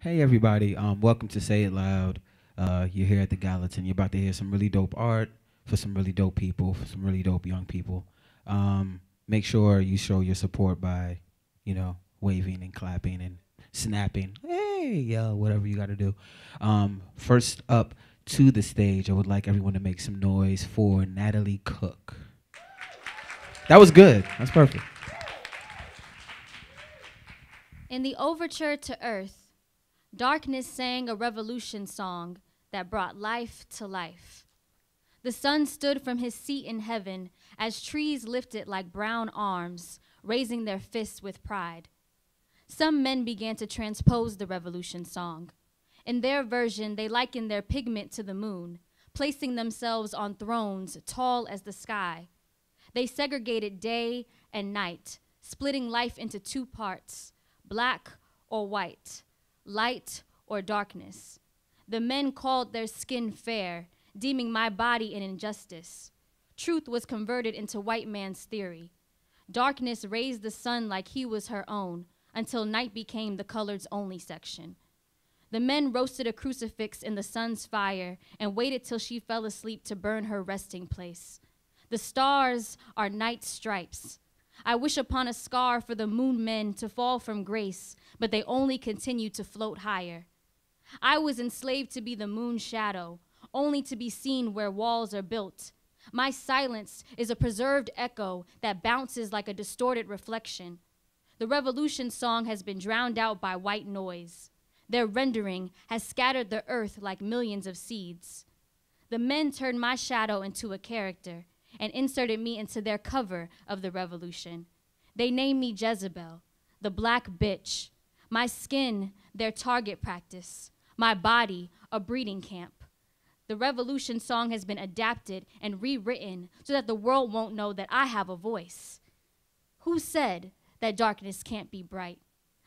Hey, everybody. Um, welcome to Say It Loud. Uh, you're here at the Gallatin. You're about to hear some really dope art for some really dope people, for some really dope young people. Um, make sure you show your support by, you know, waving and clapping and snapping. Hey, yeah, whatever you got to do. Um, first up to the stage, I would like everyone to make some noise for Natalie Cook. That was good. That's perfect. In the overture to Earth, darkness sang a revolution song that brought life to life. The sun stood from his seat in heaven as trees lifted like brown arms, raising their fists with pride. Some men began to transpose the revolution song. In their version, they likened their pigment to the moon, placing themselves on thrones tall as the sky. They segregated day and night, splitting life into two parts black or white, light or darkness. The men called their skin fair, deeming my body an injustice. Truth was converted into white man's theory. Darkness raised the sun like he was her own, until night became the colored's only section. The men roasted a crucifix in the sun's fire and waited till she fell asleep to burn her resting place. The stars are night stripes, I wish upon a scar for the moon men to fall from grace, but they only continue to float higher. I was enslaved to be the moon's shadow, only to be seen where walls are built. My silence is a preserved echo that bounces like a distorted reflection. The revolution song has been drowned out by white noise. Their rendering has scattered the earth like millions of seeds. The men turned my shadow into a character and inserted me into their cover of the revolution. They named me Jezebel, the black bitch. My skin, their target practice. My body, a breeding camp. The revolution song has been adapted and rewritten so that the world won't know that I have a voice. Who said that darkness can't be bright?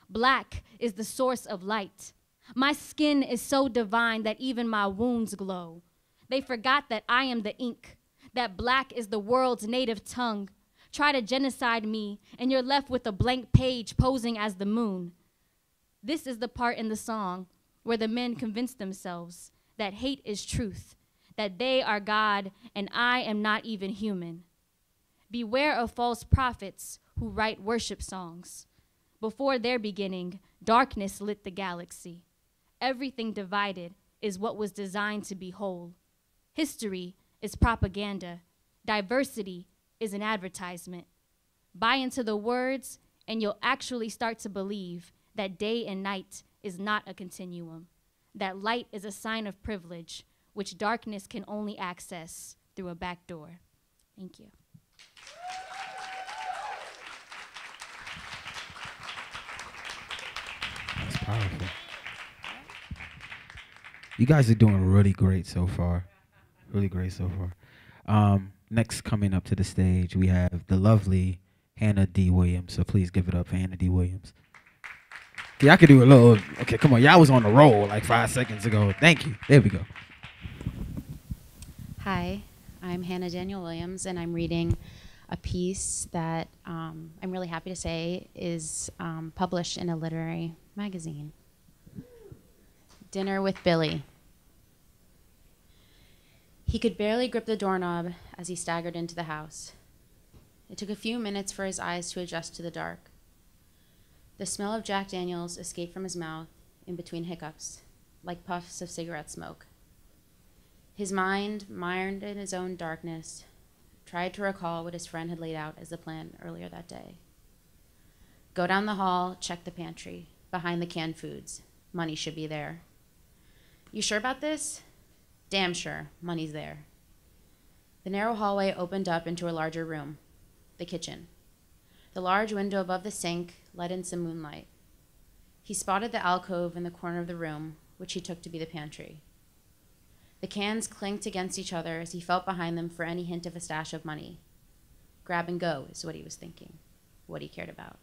Black is the source of light. My skin is so divine that even my wounds glow. They forgot that I am the ink that black is the world's native tongue. Try to genocide me, and you're left with a blank page posing as the moon. This is the part in the song where the men convince themselves that hate is truth, that they are God, and I am not even human. Beware of false prophets who write worship songs. Before their beginning, darkness lit the galaxy. Everything divided is what was designed to be whole. History is propaganda. Diversity is an advertisement. Buy into the words, and you'll actually start to believe that day and night is not a continuum, that light is a sign of privilege, which darkness can only access through a back door. Thank you. That's powerful. You guys are doing really great so far. Really great so far. Um, next, coming up to the stage, we have the lovely Hannah D. Williams. So please give it up for Hannah D. Williams. Yeah, I could do a little. Okay, come on. Y'all was on the roll like five seconds ago. Thank you. There we go. Hi, I'm Hannah Daniel Williams, and I'm reading a piece that um, I'm really happy to say is um, published in a literary magazine. Dinner with Billy. He could barely grip the doorknob as he staggered into the house. It took a few minutes for his eyes to adjust to the dark. The smell of Jack Daniels escaped from his mouth in between hiccups, like puffs of cigarette smoke. His mind, mired in his own darkness, tried to recall what his friend had laid out as the plan earlier that day. Go down the hall, check the pantry, behind the canned foods. Money should be there. You sure about this? Damn sure, money's there. The narrow hallway opened up into a larger room, the kitchen. The large window above the sink let in some moonlight. He spotted the alcove in the corner of the room, which he took to be the pantry. The cans clinked against each other as he felt behind them for any hint of a stash of money. Grab and go is what he was thinking, what he cared about.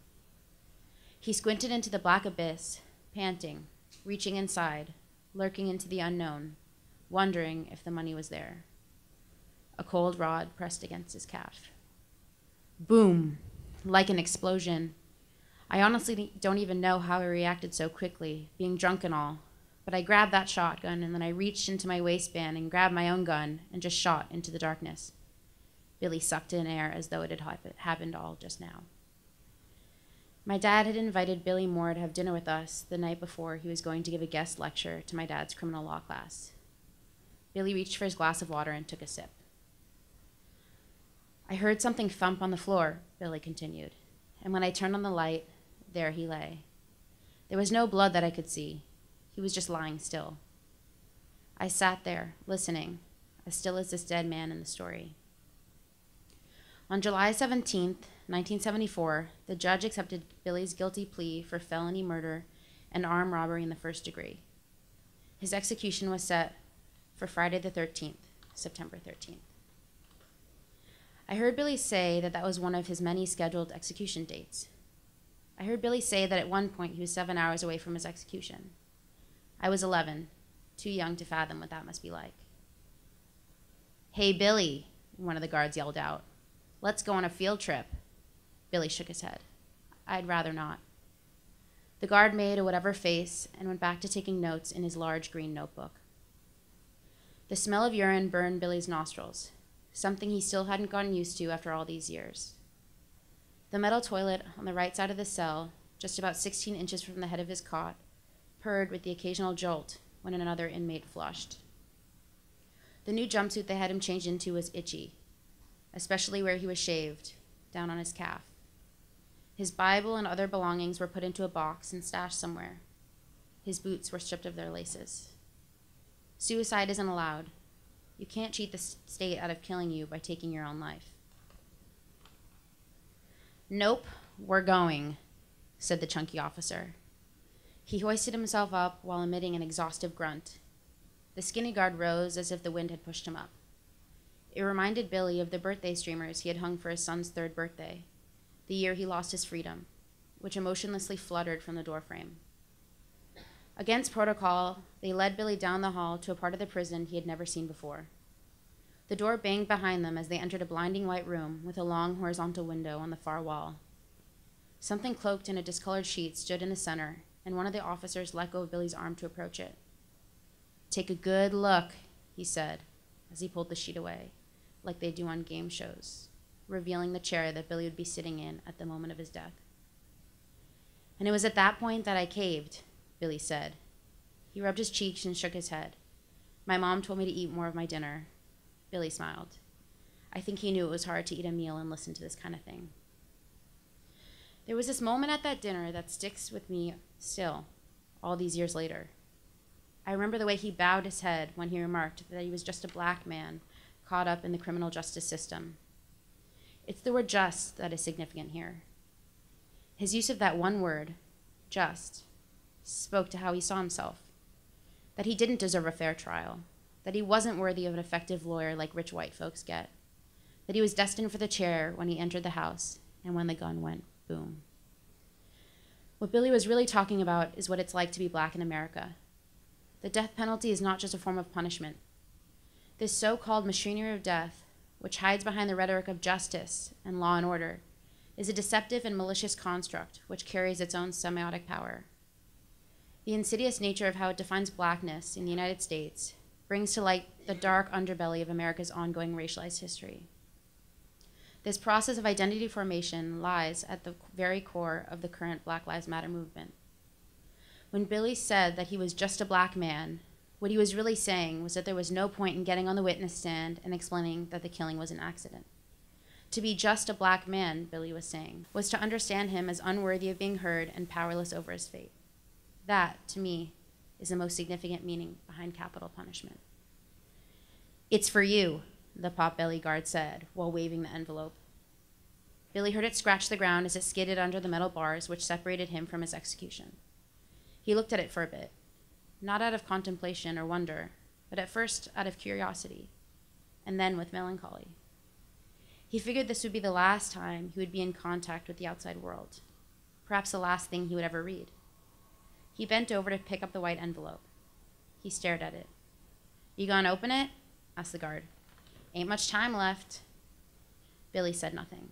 He squinted into the black abyss, panting, reaching inside, lurking into the unknown, wondering if the money was there. A cold rod pressed against his calf. Boom! Like an explosion, I honestly don't even know how I reacted so quickly, being drunk and all. But I grabbed that shotgun and then I reached into my waistband and grabbed my own gun and just shot into the darkness. Billy sucked in air as though it had happened all just now. My dad had invited Billy Moore to have dinner with us the night before he was going to give a guest lecture to my dad's criminal law class. Billy reached for his glass of water and took a sip. I heard something thump on the floor, Billy continued, and when I turned on the light, there he lay. There was no blood that I could see. He was just lying still. I sat there, listening, as still as this dead man in the story. On July 17, 1974, the judge accepted Billy's guilty plea for felony murder and armed robbery in the first degree. His execution was set for Friday the 13th, September 13th. I heard Billy say that that was one of his many scheduled execution dates. I heard Billy say that at one point he was seven hours away from his execution. I was 11, too young to fathom what that must be like. Hey, Billy, one of the guards yelled out. Let's go on a field trip. Billy shook his head. I'd rather not. The guard made a whatever face and went back to taking notes in his large green notebook. The smell of urine burned Billy's nostrils, something he still hadn't gotten used to after all these years. The metal toilet on the right side of the cell, just about 16 inches from the head of his cot, purred with the occasional jolt when another inmate flushed. The new jumpsuit they had him change into was itchy, especially where he was shaved, down on his calf. His Bible and other belongings were put into a box and stashed somewhere. His boots were stripped of their laces. Suicide isn't allowed. You can't cheat the state out of killing you by taking your own life. Nope, we're going, said the chunky officer. He hoisted himself up while emitting an exhaustive grunt. The skinny guard rose as if the wind had pushed him up. It reminded Billy of the birthday streamers he had hung for his son's third birthday, the year he lost his freedom, which emotionlessly fluttered from the doorframe. Against protocol, they led Billy down the hall to a part of the prison he had never seen before. The door banged behind them as they entered a blinding white room with a long horizontal window on the far wall. Something cloaked in a discolored sheet stood in the center, and one of the officers let go of Billy's arm to approach it. Take a good look, he said, as he pulled the sheet away like they do on game shows, revealing the chair that Billy would be sitting in at the moment of his death. And it was at that point that I caved, Billy said. He rubbed his cheeks and shook his head. My mom told me to eat more of my dinner. Billy smiled. I think he knew it was hard to eat a meal and listen to this kind of thing. There was this moment at that dinner that sticks with me still, all these years later. I remember the way he bowed his head when he remarked that he was just a black man caught up in the criminal justice system. It's the word just that is significant here. His use of that one word, just, spoke to how he saw himself that he didn't deserve a fair trial, that he wasn't worthy of an effective lawyer like rich white folks get, that he was destined for the chair when he entered the house and when the gun went boom. What Billy was really talking about is what it's like to be black in America. The death penalty is not just a form of punishment, this so called machinery of death, which hides behind the rhetoric of justice and law and order, is a deceptive and malicious construct which carries its own semiotic power. The insidious nature of how it defines blackness in the United States brings to light the dark underbelly of America's ongoing racialized history. This process of identity formation lies at the very core of the current Black Lives Matter movement. When Billy said that he was just a black man what he was really saying was that there was no point in getting on the witness stand and explaining that the killing was an accident. To be just a black man, Billy was saying, was to understand him as unworthy of being heard and powerless over his fate. That, to me, is the most significant meaning behind capital punishment. It's for you, the potbelly guard said while waving the envelope. Billy heard it scratch the ground as it skidded under the metal bars which separated him from his execution. He looked at it for a bit, not out of contemplation or wonder, but at first out of curiosity, and then with melancholy. He figured this would be the last time he would be in contact with the outside world, perhaps the last thing he would ever read. He bent over to pick up the white envelope. He stared at it. You gonna open it? asked the guard. Ain't much time left. Billy said nothing.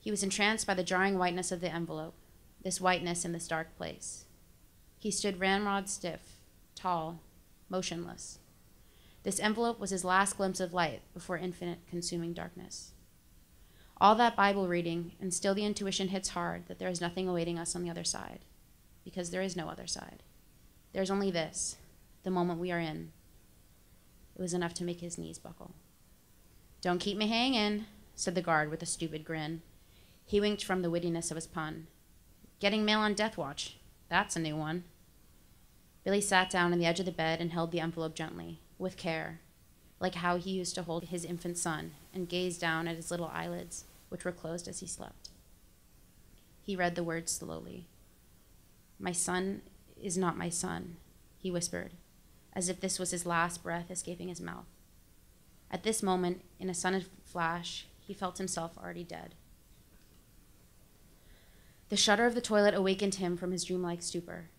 He was entranced by the jarring whiteness of the envelope, this whiteness in this dark place. He stood ramrod stiff, tall, motionless. This envelope was his last glimpse of light before infinite consuming darkness. All that Bible reading, and still the intuition hits hard that there is nothing awaiting us on the other side, because there is no other side. There's only this, the moment we are in. It was enough to make his knees buckle. Don't keep me hanging, said the guard with a stupid grin. He winked from the wittiness of his pun. Getting mail on death watch. That's a new one. Billy sat down on the edge of the bed and held the envelope gently, with care, like how he used to hold his infant son, and gazed down at his little eyelids, which were closed as he slept. He read the words slowly. My son is not my son, he whispered, as if this was his last breath escaping his mouth. At this moment, in a sudden flash, he felt himself already dead. The shudder of the toilet awakened him from his dreamlike stupor,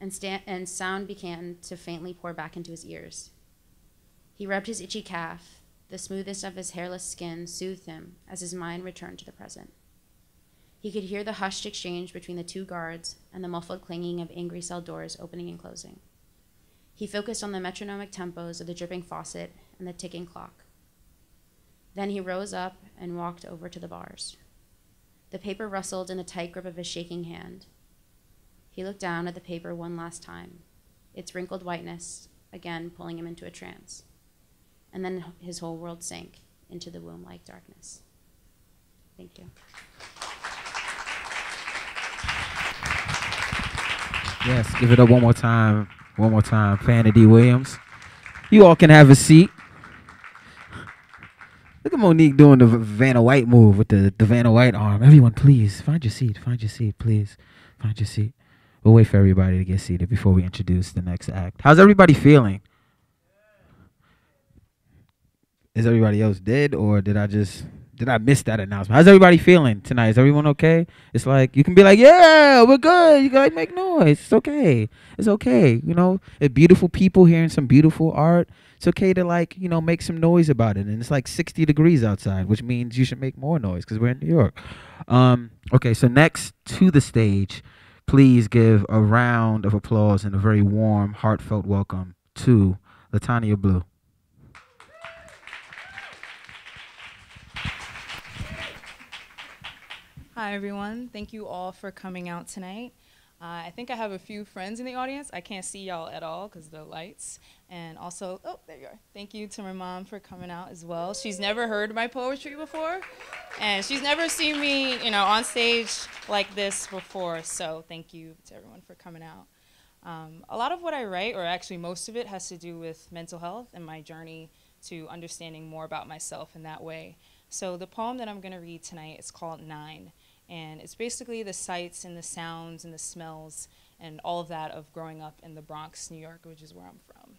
and, and sound began to faintly pour back into his ears. He rubbed his itchy calf. The smoothness of his hairless skin soothed him as his mind returned to the present. He could hear the hushed exchange between the two guards and the muffled clanging of angry cell doors opening and closing. He focused on the metronomic tempos of the dripping faucet and the ticking clock. Then he rose up and walked over to the bars. The paper rustled in the tight grip of his shaking hand. He looked down at the paper one last time, its wrinkled whiteness again pulling him into a trance. And then his whole world sank into the womb like darkness. Thank you. Yes, give it up one more time. One more time. Hannah D. Williams. You all can have a seat. Look at Monique doing the Vanna White move with the, the Vanna White arm. Everyone, please find your seat. Find your seat, please. Find your seat. We'll wait for everybody to get seated before we introduce the next act. How's everybody feeling? Is everybody else dead, or did I just did I miss that announcement? How's everybody feeling tonight? Is everyone okay? It's like you can be like, yeah, we're good. You gotta make noise. It's okay. It's okay. You know, it's beautiful people hearing some beautiful art it's okay to like you know make some noise about it and it's like 60 degrees outside which means you should make more noise because we're in new york um, okay so next to the stage please give a round of applause and a very warm heartfelt welcome to Latiana Blue Hi, everyone. Thank you all for coming out tonight. Uh, I think I have a few friends in the audience. I can't see y'all at all because the lights. And also, oh, there you are. Thank you to my mom for coming out as well. She's never heard my poetry before, and she's never seen me, you know, on stage like this before. So thank you to everyone for coming out. Um, a lot of what I write, or actually most of it, has to do with mental health and my journey to understanding more about myself in that way. So the poem that I'm going to read tonight is called Nine. And it's basically the sights and the sounds and the smells and all of that of growing up in the Bronx, New York, which is where I'm from.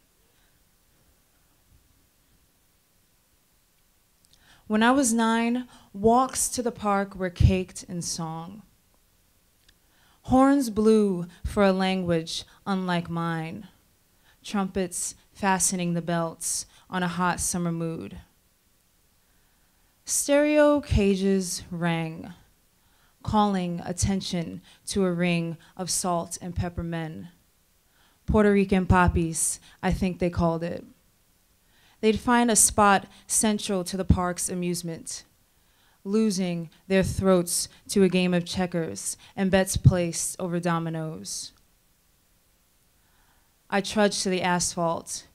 When I was nine, walks to the park were caked in song. Horns blew for a language unlike mine, trumpets fastening the belts on a hot summer mood. Stereo cages rang calling attention to a ring of salt and pepper men. Puerto Rican poppies, I think they called it. They'd find a spot central to the park's amusement, losing their throats to a game of checkers and bets placed over dominoes. I trudged to the asphalt,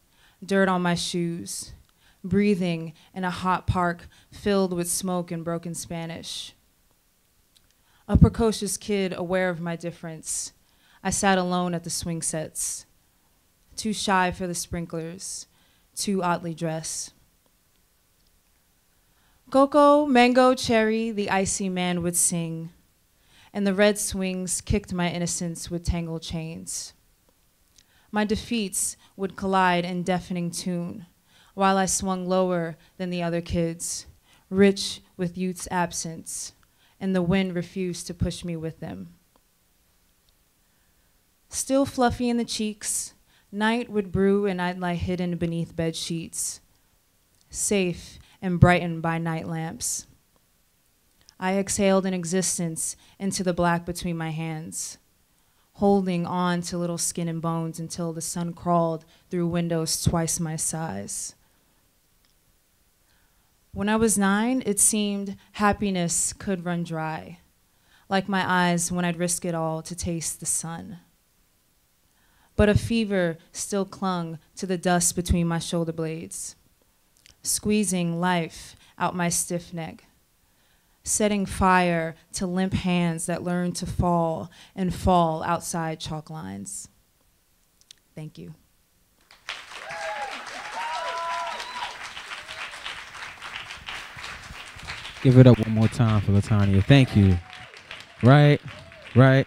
dirt on my shoes, breathing in a hot park filled with smoke and broken Spanish. A precocious kid aware of my difference, I sat alone at the swing sets, too shy for the sprinklers, too oddly dressed. Cocoa, mango, cherry, the icy man would sing, and the red swings kicked my innocence with tangled chains. My defeats would collide in deafening tune, while I swung lower than the other kids, rich with youth's absence and the wind refused to push me with them. Still fluffy in the cheeks, night would brew and I'd lie hidden beneath bed sheets, safe and brightened by night lamps. I exhaled an existence into the black between my hands, holding on to little skin and bones until the sun crawled through windows twice my size. When I was nine, it seemed happiness could run dry, like my eyes when I'd risk it all to taste the sun. But a fever still clung to the dust between my shoulder blades, squeezing life out my stiff neck setting fire to limp hands that learned to fall and fall outside chalk lines. Thank you. Give it up one more time for Latiana. Thank you. Right, right.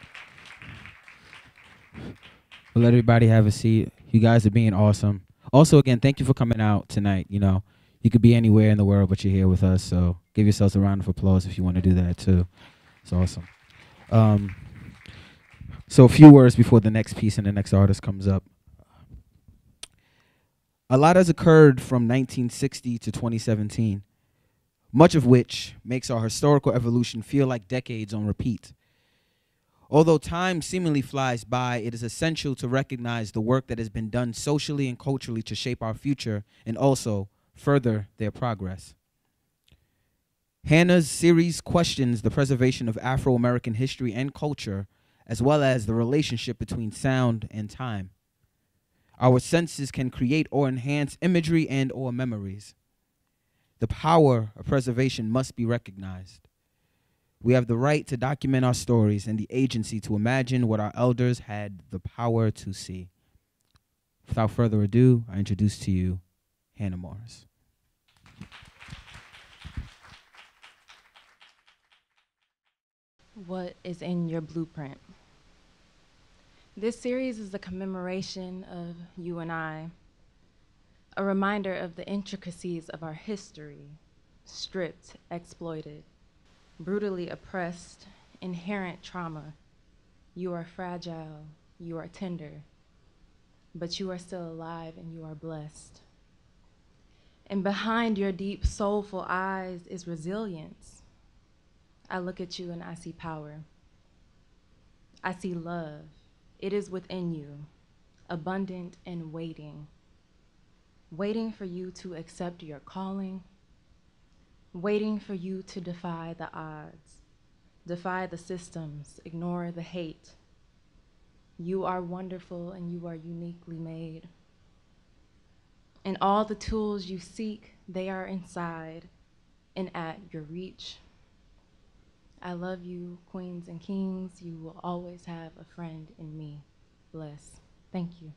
We'll let everybody have a seat. You guys are being awesome. Also, again, thank you for coming out tonight. You know, you could be anywhere in the world, but you're here with us. So give yourselves a round of applause if you want to do that too. It's awesome. Um, so a few words before the next piece and the next artist comes up. A lot has occurred from 1960 to 2017, much of which makes our historical evolution feel like decades on repeat. Although time seemingly flies by, it is essential to recognize the work that has been done socially and culturally to shape our future and also further their progress. Hannah's series questions the preservation of Afro American history and culture, as well as the relationship between sound and time. Our senses can create or enhance imagery and or memories. The power of preservation must be recognized. We have the right to document our stories and the agency to imagine what our elders had the power to see. Without further ado, I introduce to you Hannah Morris. What is in your blueprint? This series is a commemoration of you and I, a reminder of the intricacies of our history, stripped, exploited, brutally oppressed, inherent trauma. You are fragile, you are tender, but you are still alive and you are blessed. And behind your deep, soulful eyes is resilience. I look at you and I see power. I see love. It is within you, abundant and waiting. Waiting for you to accept your calling, waiting for you to defy the odds, defy the systems, ignore the hate. You are wonderful and you are uniquely made. And all the tools you seek, they are inside and at your reach. I love you, queens and kings. You will always have a friend in me. Bless. Thank you.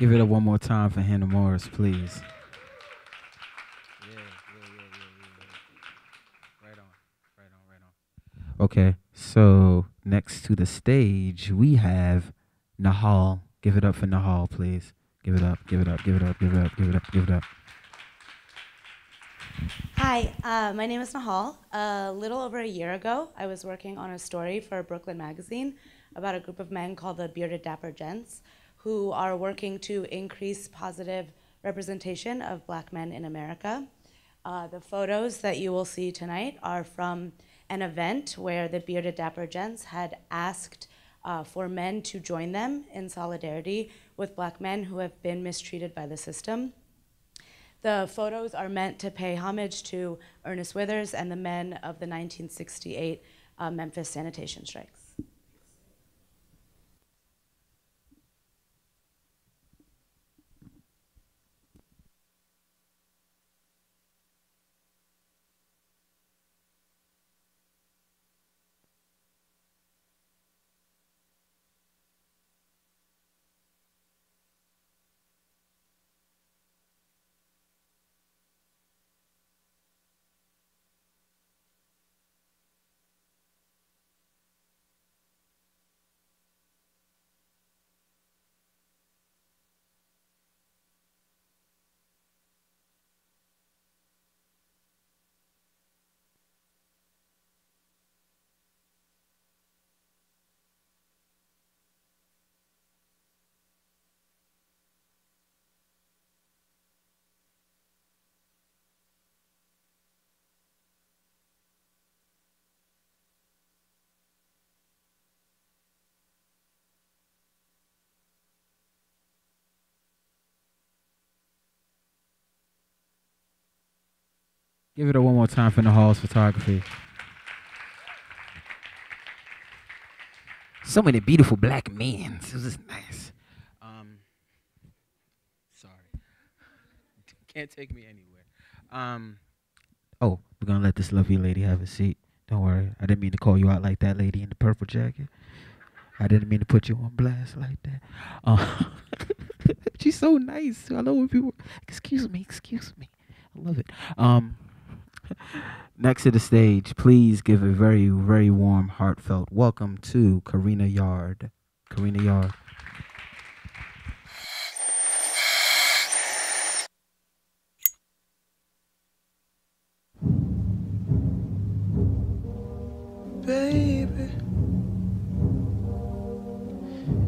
Give it up one more time for Hannah Morris, please. Yeah, yeah, yeah, yeah, right on, right on, right on. Okay, so next to the stage we have Nahal. Give it up for Nahal, please. Give it up, give it up, give it up, give it up, give it up, give it up. Hi, uh, my name is Nahal. A little over a year ago, I was working on a story for Brooklyn Magazine about a group of men called the Bearded Dapper Gents who are working to increase positive representation of black men in America. Uh, the photos that you will see tonight are from an event where the Bearded Dapper Gents had asked uh, for men to join them in solidarity with black men who have been mistreated by the system. The photos are meant to pay homage to Ernest Withers and the men of the 1968 uh, Memphis sanitation strikes. Give it a one more time for Nahal's photography. So many beautiful black men. This is nice. Um, sorry. Can't take me anywhere. Um, oh, we're gonna let this lovely lady have a seat. Don't worry. I didn't mean to call you out like that lady in the purple jacket. I didn't mean to put you on blast like that. Uh, she's so nice. I love when people. Excuse me. Excuse me. I love it. Um, next to the stage, please give a very, very warm, heartfelt welcome to Careina Yard. Careina Yard. Baby,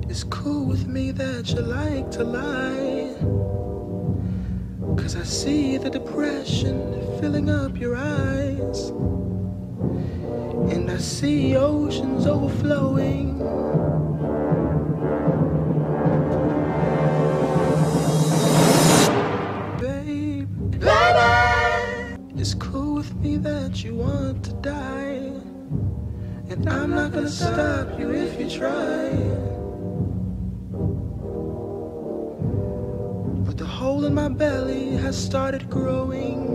it's cool with me that you like to lie. Cause I see the depression filling up your eyes. And I see oceans overflowing. Babe, baby, it's cool with me that you want to die. And I'm not gonna stop you if you try. Hole in my belly has started growing.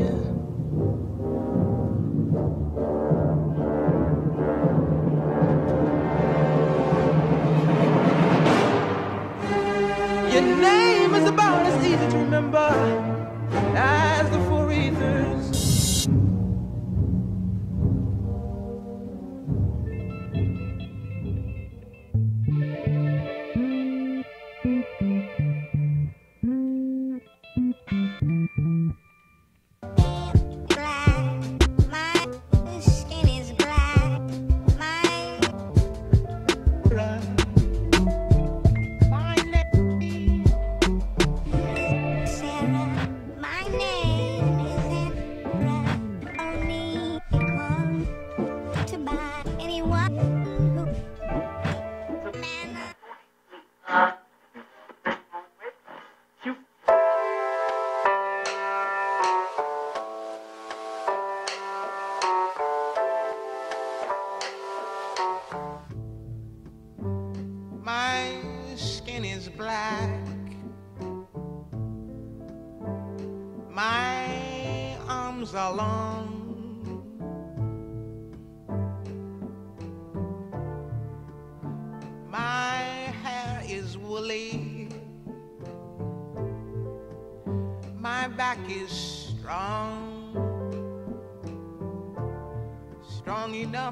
Your name is about as easy to remember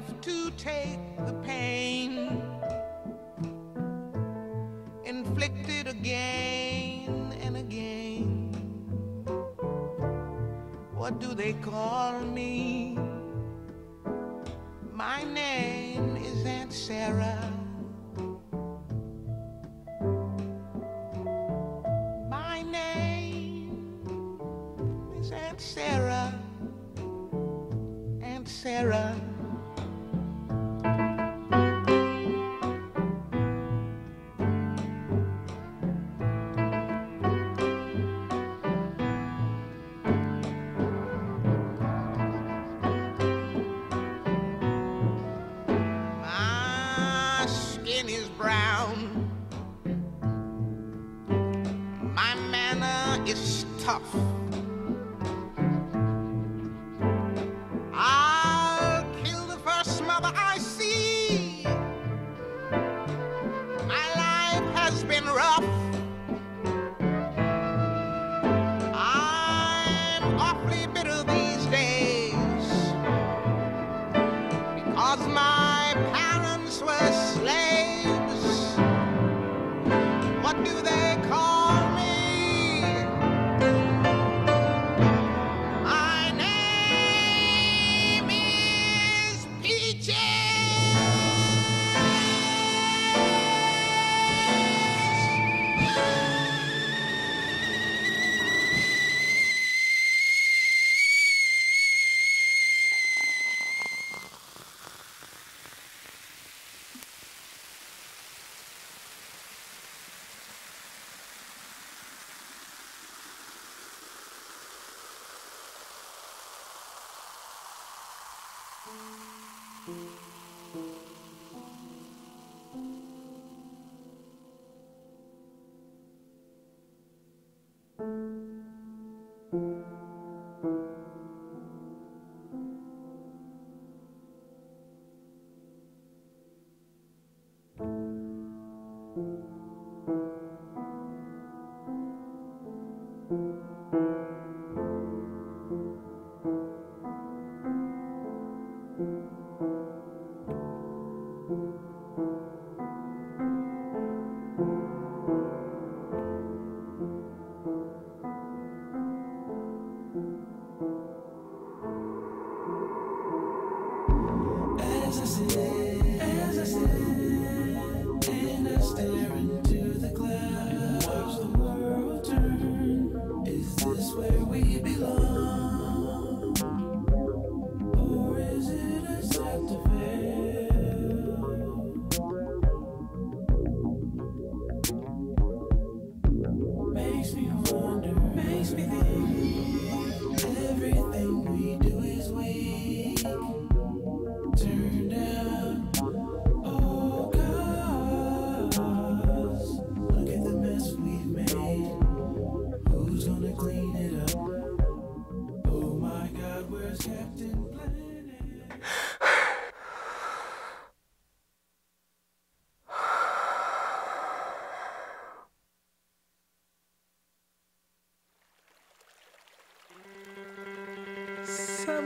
To take the pain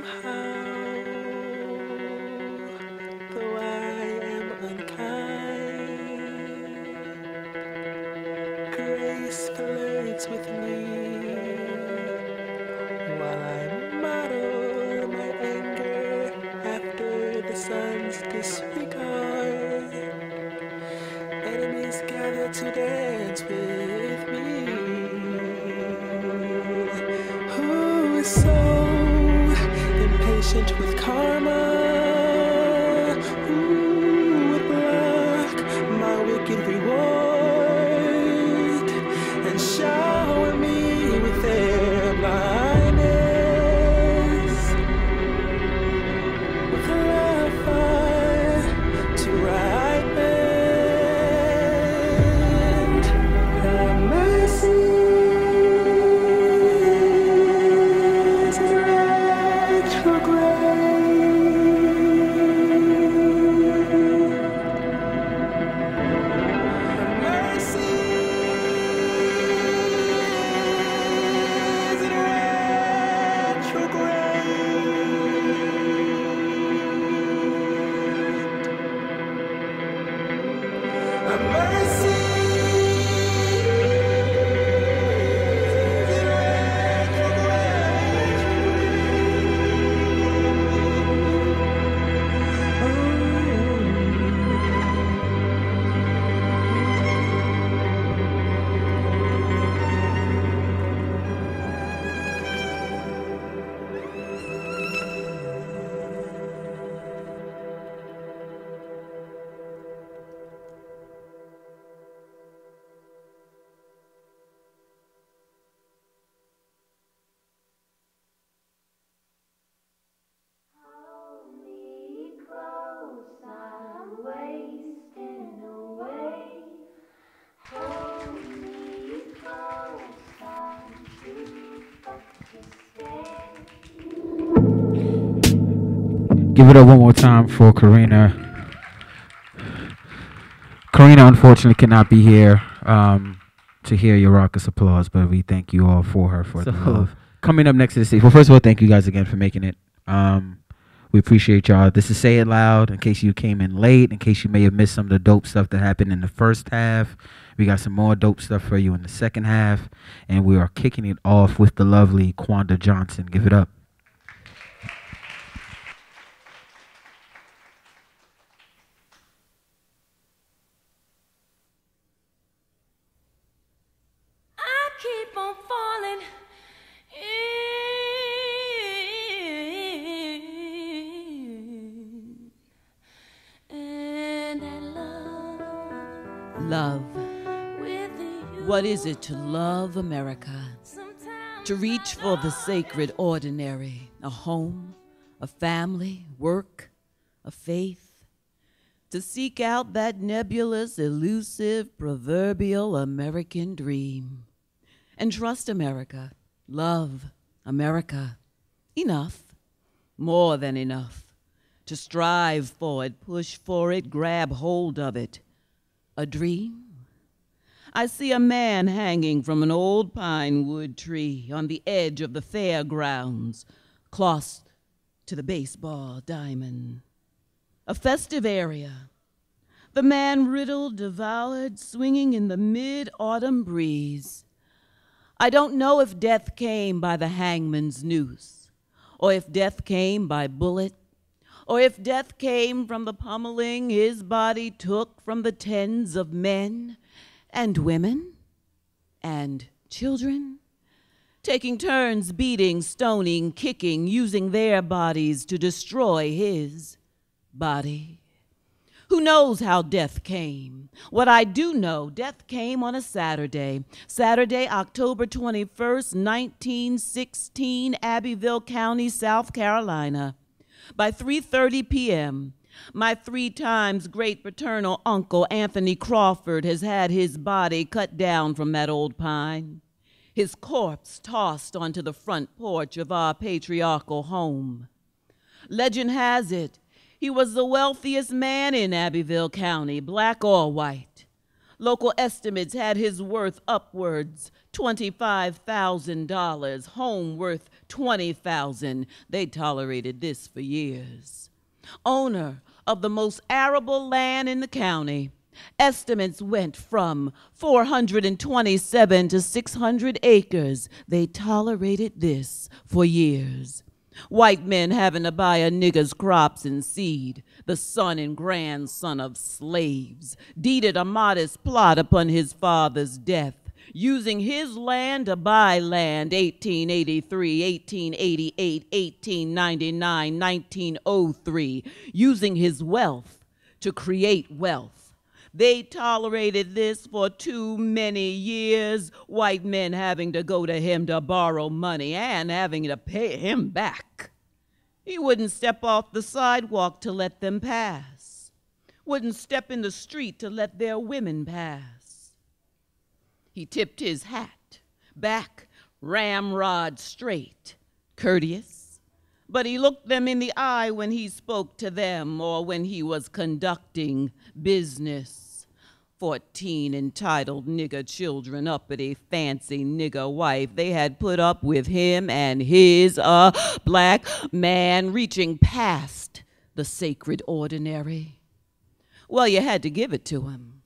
Somehow, though I am unkind, grace flirts with me impatient with karma? Up one more time for Careina. Careina unfortunately cannot be here um, to hear your raucous applause, but we thank you all for her for the love. Coming up next to the stage. Well, first of all, thank you guys again for making it. Um, we appreciate y'all. This is Say It Loud. In case you came in late, in case you may have missed some of the dope stuff that happened in the first half, we got some more dope stuff for you in the second half, and we are kicking it off with the lovely Quanda Johnson. Give it up. What is it to love America? To reach for the sacred ordinary, a home, a family, work, a faith, to seek out that nebulous, elusive, proverbial American dream. And trust America, love America. Enough, more than enough, to strive for it, push for it, grab hold of it. A dream? I see a man hanging from an old pine wood tree on the edge of the fairgrounds, close to the baseball diamond. A festive area. The man riddled, devoured, swinging in the mid autumn breeze. I don't know if death came by the hangman's noose, or if death came by bullet, or if death came from the pummeling his body took from the tens of men and women and children, taking turns beating, stoning, kicking, using their bodies to destroy his body. Who knows how death came? What I do know, death came on a Saturday. Saturday, October 21st, 1916, Abbeville County, South Carolina. By 3:30 p.m., my three times great paternal uncle Anthony Crawford has had his body cut down from that old pine, his corpse tossed onto the front porch of our patriarchal home. Legend has it, he was the wealthiest man in Abbeville County, black or white. Local estimates had his worth upwards $25,000, home worth 20,000. They tolerated this for years. Owner of the most arable land in the county, estimates went from 427 to 600 acres. They tolerated this for years. White men having to buy a nigger's crops and seed, the son and grandson of slaves, deeded a modest plot upon his father's death, using his land to buy land 1883, 1888, 1899, 1903, using his wealth to create wealth. They tolerated this for too many years, white men having to go to him to borrow money and having to pay him back. He wouldn't step off the sidewalk to let them pass, wouldn't step in the street to let their women pass. He tipped his hat, back, ramrod straight, courteous, but he looked them in the eye when he spoke to them or when he was conducting business. Fourteen entitled nigger children uppity fancy nigger wife. They had put up with him and his uh black man reaching past the sacred ordinary. Well, you had to give it to him.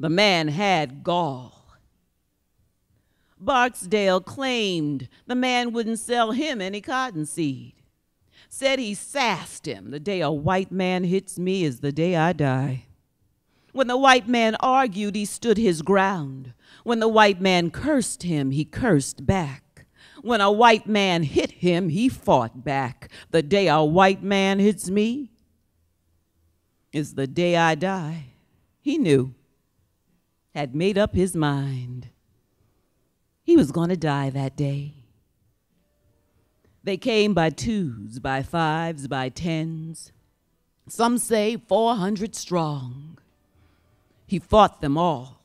The man had gall. Barksdale claimed the man wouldn't sell him any cottonseed. Said he sassed him. The day a white man hits me is the day I die. When the white man argued, he stood his ground. When the white man cursed him, he cursed back. When a white man hit him, he fought back. The day a white man hits me is the day I die. He knew, had made up his mind. He was going to die that day. They came by twos, by fives, by tens. Some say 400 strong. He fought them all.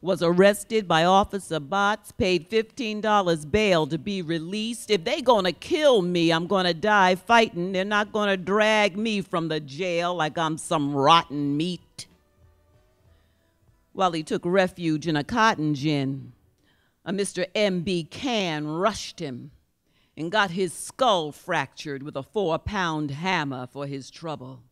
Was arrested by Officer Botts, paid $15 bail to be released. If they gonna kill me, I'm gonna die fighting. They're not gonna drag me from the jail like I'm some rotten meat. While he took refuge in a cotton gin, a Mr. M.B. Cann rushed him and got his skull fractured with a four pound hammer for his trouble.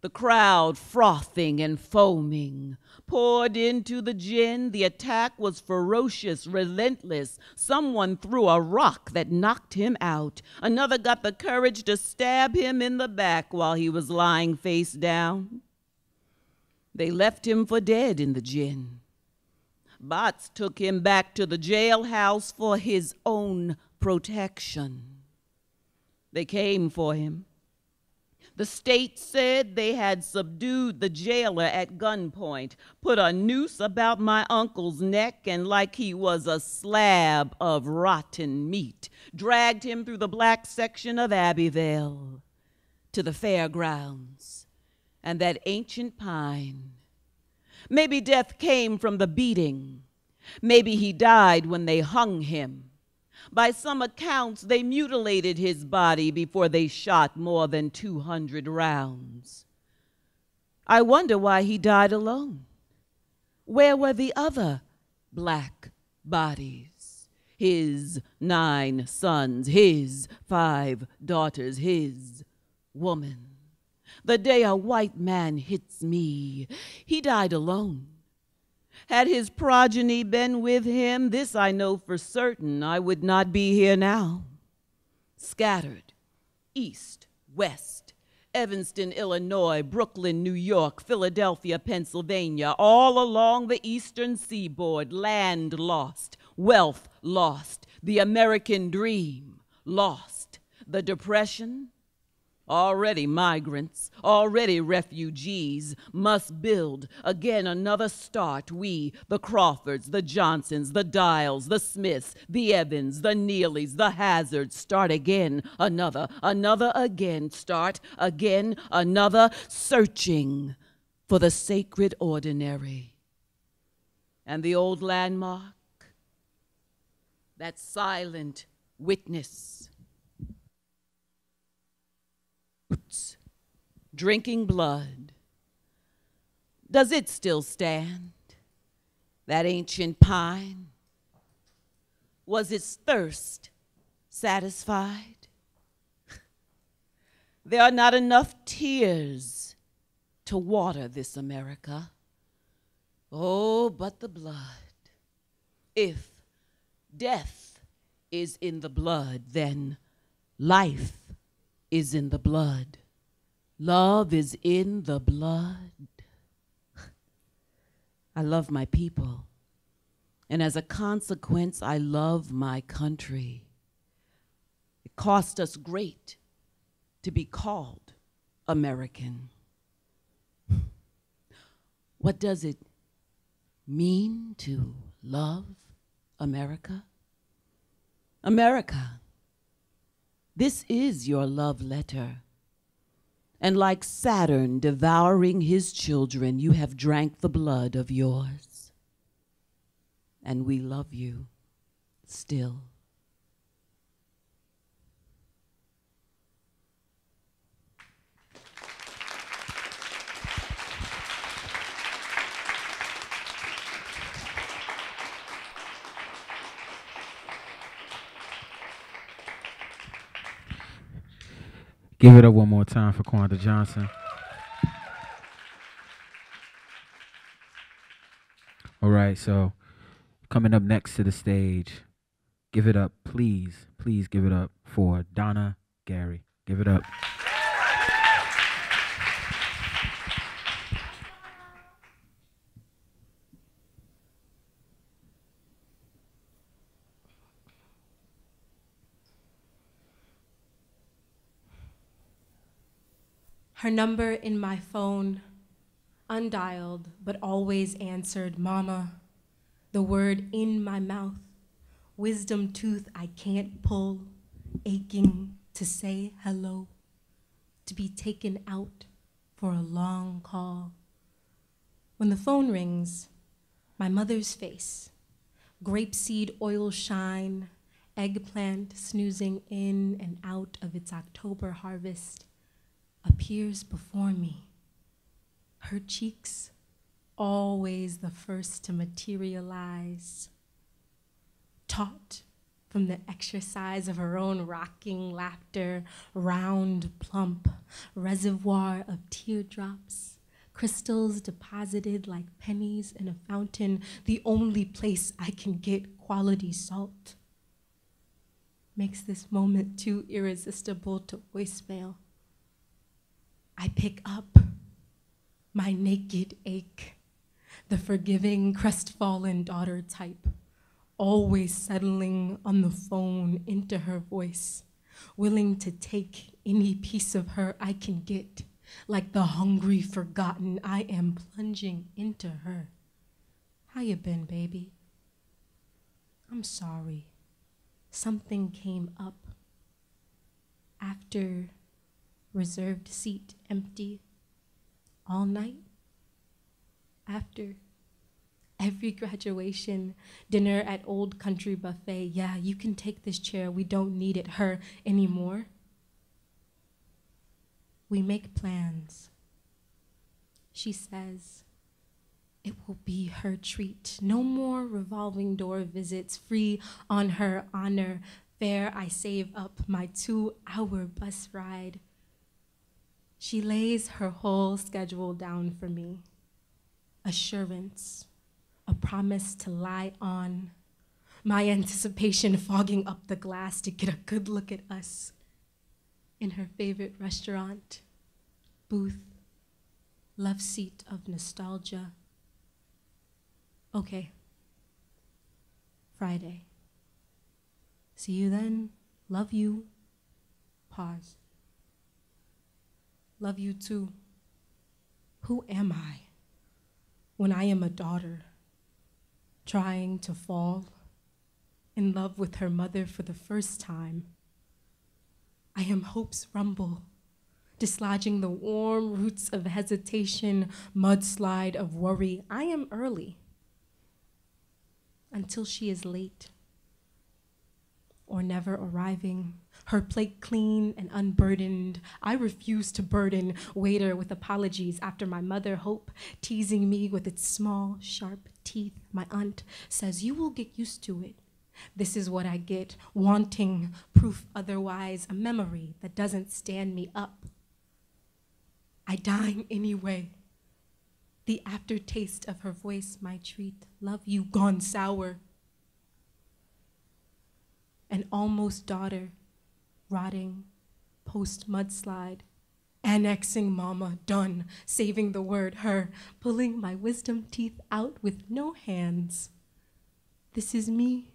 The crowd, frothing and foaming, poured into the gin. The attack was ferocious, relentless. Someone threw a rock that knocked him out. Another got the courage to stab him in the back while he was lying face down. They left him for dead in the gin. Botts took him back to the jailhouse for his own protection. They came for him. The state said they had subdued the jailer at gunpoint, put a noose about my uncle's neck, and like he was a slab of rotten meat, dragged him through the black section of Abbeville. to the fairgrounds and that ancient pine. Maybe death came from the beating. Maybe he died when they hung him. By some accounts, they mutilated his body before they shot more than 200 rounds. I wonder why he died alone. Where were the other black bodies? His nine sons, his five daughters, his woman. The day a white man hits me, he died alone. Had his progeny been with him, this I know for certain, I would not be here now. Scattered, east, west, Evanston, Illinois, Brooklyn, New York, Philadelphia, Pennsylvania, all along the eastern seaboard, land lost, wealth lost, the American dream lost, the Depression Already migrants, already refugees, must build again another start. We, the Crawfords, the Johnsons, the Dials, the Smiths, the Evans, the Neelys, the Hazards, start again another, another again, start again another, searching for the sacred ordinary. And the old landmark, that silent witness drinking blood. Does it still stand? That ancient pine? Was its thirst satisfied? There are not enough tears to water this America. Oh, but the blood. If death is in the blood, then life is in the blood. Love is in the blood. I love my people. And as a consequence, I love my country. It cost us great to be called American. What does it mean to love America? America this is your love letter. And like Saturn devouring his children, you have drank the blood of yours. And we love you still. Give it up one more time for Quanda Johnson. All right, so coming up next to the stage, give it up, please, please give it up for Donna Gary. Give it up. Her number in my phone, undialed, but always answered, Mama. The word in my mouth, wisdom tooth I can't pull, aching to say hello, to be taken out for a long call. When the phone rings, my mother's face, grapeseed oil shine, eggplant snoozing in and out of its October harvest, appears before me. Her cheeks, always the first to materialize. Taught from the exercise of her own rocking laughter, round, plump, reservoir of teardrops, crystals deposited like pennies in a fountain, the only place I can get quality salt. Makes this moment too irresistible to voicemail. I pick up my naked ache, the forgiving, crestfallen daughter type, always settling on the phone into her voice, willing to take any piece of her I can get, like the hungry forgotten I am plunging into her. How you been, baby? I'm sorry. Something came up after reserved seat empty all night after every graduation dinner at old country buffet. Yeah you can take this chair. We don't need it her anymore. We make plans. She says it will be her treat. No more revolving door visits free on her honor. Fare i save up my two hour bus ride she lays her whole schedule down for me assurance, a promise to lie on, my anticipation fogging up the glass to get a good look at us in her favorite restaurant, booth, love seat of nostalgia. Okay, Friday. See you then. Love you. Pause. Love you too. Who am I? when I am a daughter trying to fall in love with her mother for the first time. I am hope's rumble, dislodging the warm roots of hesitation, mudslide of worry. I am early until she is late or never arriving, her plate clean and unburdened. I refuse to burden waiter with apologies after my mother Hope teasing me with its small, sharp teeth. My aunt says, You will get used to it. This is what I get, wanting proof otherwise, a memory that doesn't stand me up. I dine anyway. The aftertaste of her voice, my treat. Love you, gone sour an almost daughter, rotting, post mudslide, annexing mama, done, saving the word, her, pulling my wisdom teeth out with no hands. This is me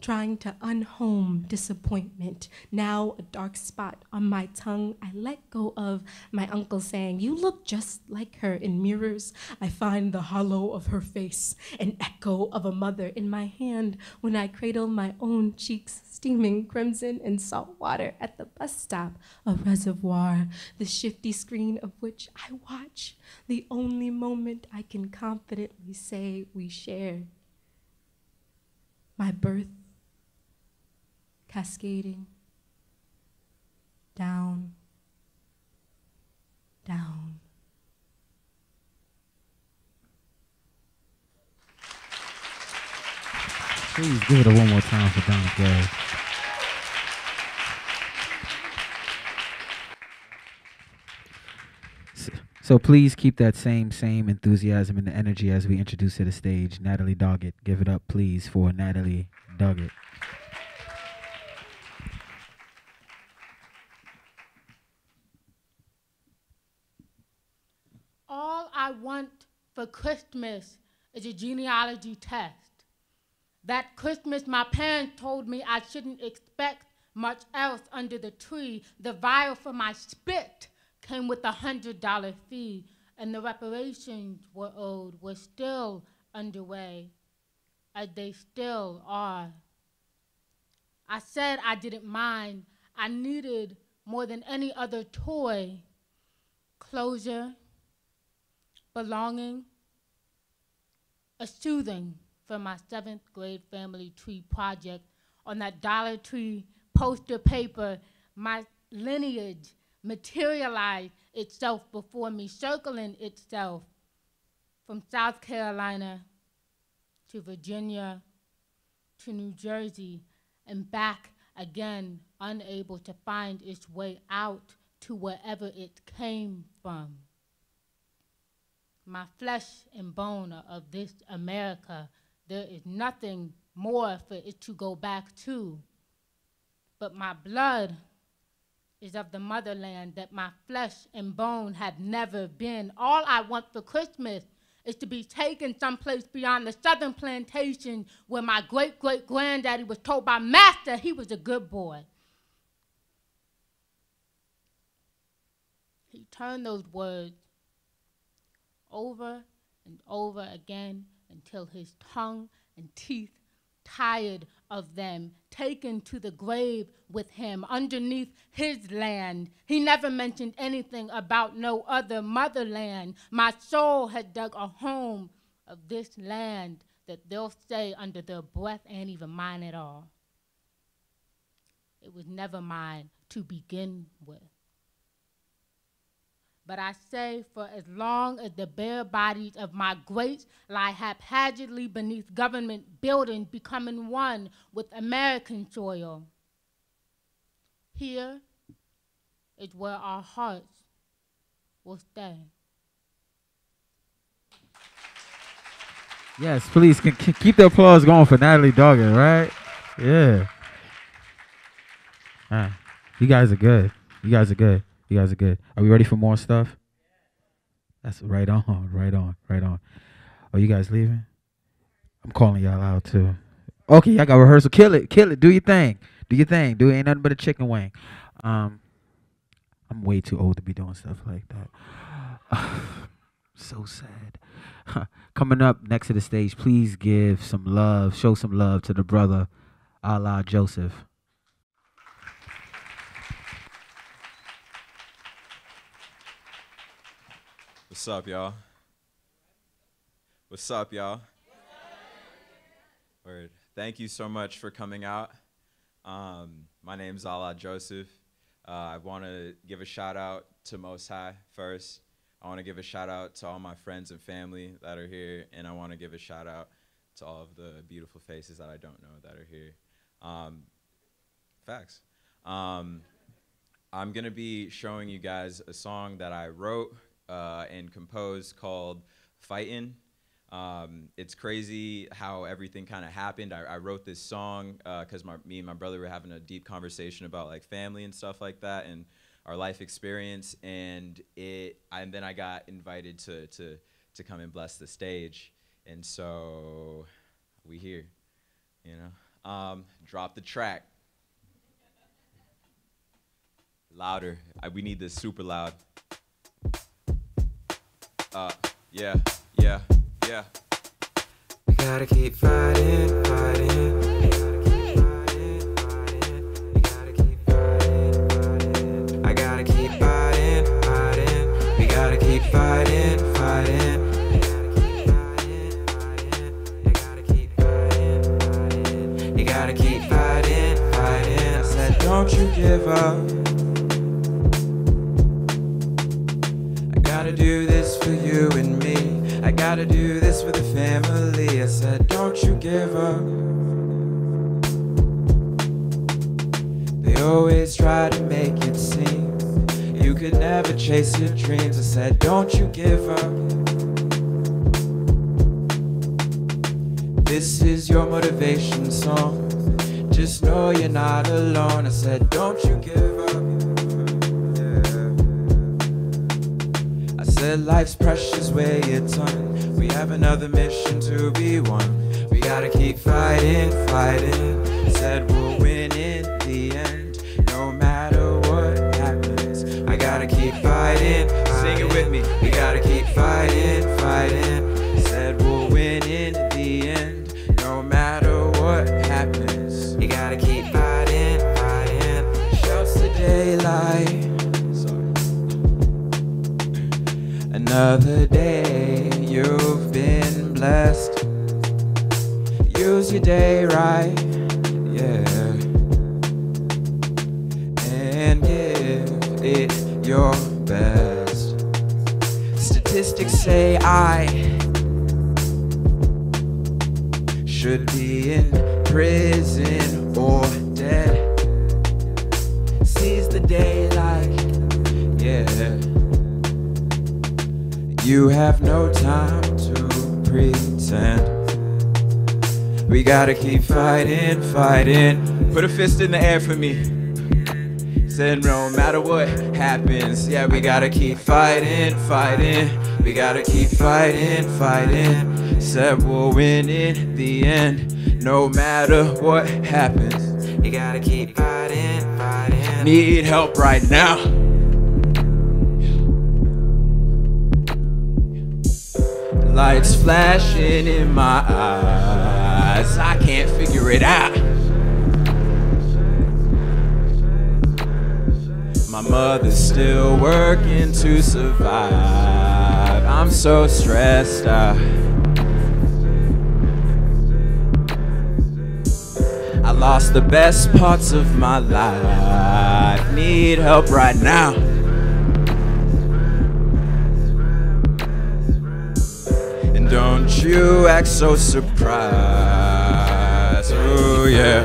trying to unhome disappointment. Now a dark spot on my tongue. I let go of my uncle saying, You look just like her in mirrors. I find the hollow of her face, an echo of a mother in my hand when I cradle my own cheeks, steaming crimson in salt water at the bus stop, a reservoir, the shifty screen of which I watch, the only moment I can confidently say we shared. My birth cascading down, down. Please give it a one more time for Donna Gary. So, please keep that same same enthusiasm and energy as we introduce to the stage Natalie Doggett. Give it up, please, for Natalie Doggett. All I want for Christmas is a genealogy test. That Christmas, my parents told me I shouldn't expect much else under the tree. The vial for my spit came with a hundred dollar fee, and the reparations were owed were still underway, as they still are. I said I didn't mind. I needed more than any other toy closure, belonging, a soothing for my seventh grade family tree project on that Dollar Tree poster paper. My lineage materialized itself before me, circling itself from South Carolina to Virginia to New Jersey and back again, unable to find its way out to wherever it came from. My flesh and bone of this America, there is nothing more for it to go back to. But my blood is of the motherland that my flesh and bone have never been. All I want for Christmas is to be taken someplace beyond the southern plantation where my great great granddaddy was told by master he was a good boy. He turned those words over and over again until his tongue and teeth tired of them, taken to the grave with him underneath his land. He never mentioned anything about no other motherland. My soul had dug a home of this land that they'll say under their breath ain't even mine at all. It was never mine to begin with. But I say, for as long as the bare bodies of my greats lie haphazardly beneath government buildings, becoming one with American soil, here is where our hearts will stay. Yes, please can, can keep the applause going for Natalie Doggett, right? Yeah. Right. You guys are good. You guys are good. You guys are good. Are we ready for more stuff? That's right on, right on, right on. Are you guys leaving? I'm calling y'all out too. Okay, y'all got rehearsal. Kill it, kill it. Do your thing. Do your thing. Do it ain't nothing but a chicken wing. Um, I'm way too old to be doing stuff like that. so sad. Coming up next to the stage, please give some love, show some love to the brother, Allah Joseph. What's up, y'all? What's up, y'all? Word. Thank you so much for coming out. Um, my name is Allah Joseph. Uh, I want to give a shout out to Most High first. I want to give a shout out to all my friends and family that are here, and I want to give a shout out to all of the beautiful faces that I don't know that are here. Um, facts. Um, I'm going to be showing you guys a song that I wrote uh, and composed called Fightin'. Um, it's crazy how everything kind of happened. I, I wrote this song because my me and my brother were having a deep conversation about like family and stuff like that and our life experience. And it, and then I got invited to to to come and bless the stage. And so we here, you know. Um, drop the track. Louder. I, we need this super loud. Uh, yeah, yeah, yeah. We gotta keep fighting, fighting. I gotta keep fighting, fighting. We gotta keep fighting, fighting. You gotta keep fighting, fighting. I said, don't you give up. For you and me. I gotta do this for the family. I said, don't you give up. They always try to make it seem you could never chase your dreams. I said, don't you give up. This is your motivation song. Just know you're not alone. I said, don't you give up. I life's precious way it's on. We have another mission to be won. We gotta keep fighting, fighting. Said we'll win in the end, no matter what happens. I gotta keep fighting, sing it with me. We gotta keep fighting, fighting. Another day, you've been blessed. Use your day right, yeah. And give it your best. Statistics say I should be in prison or dead. Seize the day like, yeah. You have no time to pretend. We gotta keep fighting, fighting. Put a fist in the air for me. Said no matter what happens, yeah, we gotta keep fighting, fighting. We gotta keep fighting, fighting. Said we'll win in the end, no matter what happens. You gotta keep fighting, fighting. Need help right now. lights flashing in my eyes. I can't figure it out. My mother's still working to survive. I'm so stressed out. I lost the best parts of my life. Need help right now. Don't you act so surprised. Oh, yeah.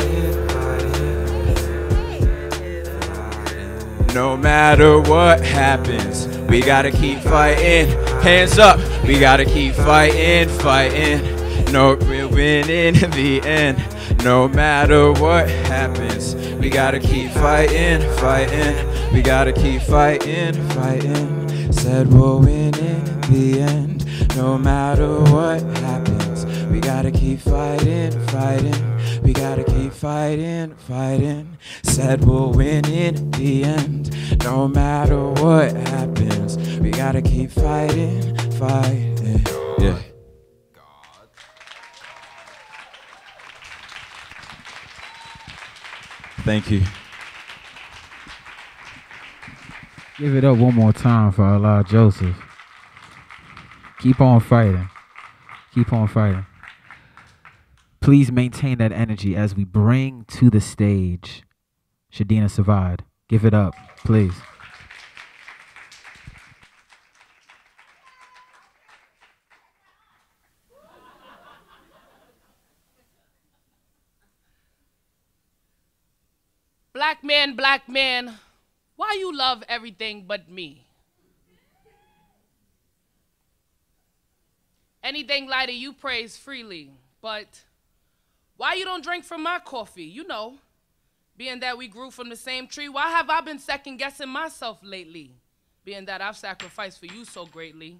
No matter what happens, we gotta keep fighting. Hands up, we gotta keep fighting, fighting. No, we're winning in the end. No matter what happens, we gotta keep fighting, fighting. We gotta keep fighting, fighting. Said we'll win in the end. No matter what happens, we gotta keep fighting, fighting. We gotta keep fighting, fighting. Said we'll win in the end. No matter what happens, we gotta keep fighting, fighting. Yeah. Thank you. Give it up one more time for Allah Joseph. Keep on fighting. Keep on fighting. Please maintain that energy as we bring to the stage Shadenia Sivad. Give it up, please. Black man, black man, why you love everything but me? Anything lighter you praise freely, but why you don't drink from my coffee? You know, being that we grew from the same tree, why have I been second guessing myself lately? Being that I've sacrificed for you so greatly.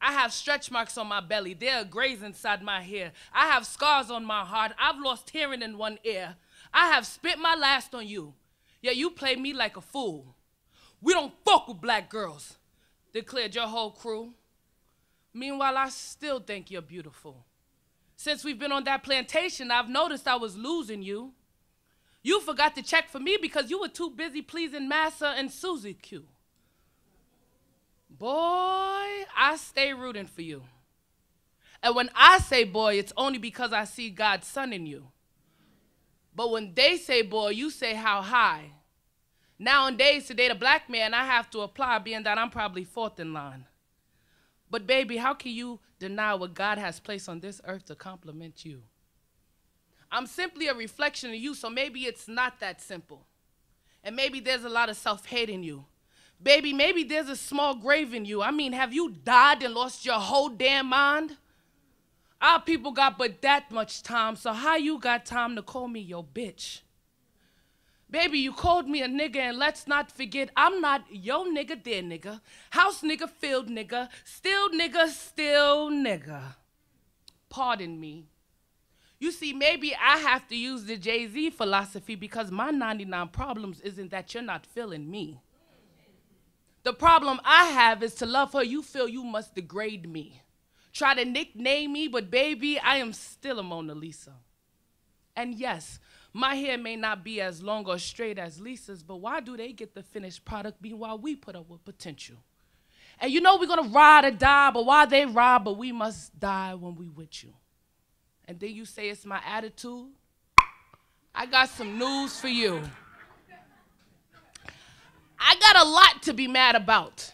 I have stretch marks on my belly. There are grays inside my hair. I have scars on my heart. I've lost hearing in one ear. I have spit my last on you. Yet you play me like a fool. We don't fuck with black girls, declared your whole crew. Meanwhile, I still think you're beautiful. Since we've been on that plantation, I've noticed I was losing you. You forgot to check for me because you were too busy pleasing Massa and Susie Q. Boy, I stay rooting for you. And when I say boy, it's only because I see God's son in you. But when they say boy, you say how high. Nowadays, to date a black man, I have to apply, being that I'm probably fourth in line. But baby, how can you deny what God has placed on this earth to compliment you? I'm simply a reflection of you, so maybe it's not that simple. And maybe there's a lot of self hate in you. Baby, maybe there's a small grave in you. I mean, have you died and lost your whole damn mind? Our people got but that much time, so how you got time to call me your bitch? Baby, you called me a nigga, and let's not forget, I'm not yo nigga, there nigga, house nigga, field nigga, still nigga, still nigga. Pardon me. You see, maybe I have to use the Jay Z philosophy because my 99 problems isn't that you're not feeling me. The problem I have is to love her, you feel you must degrade me. Try to nickname me, but baby, I am still a Mona Lisa. And yes, my hair may not be as long or straight as Lisa's, but why do they get the finished product meanwhile we put up with potential? And you know we're gonna ride or die, but why they ride, but we must die when we with you. And then you say it's my attitude. I got some news for you. I got a lot to be mad about.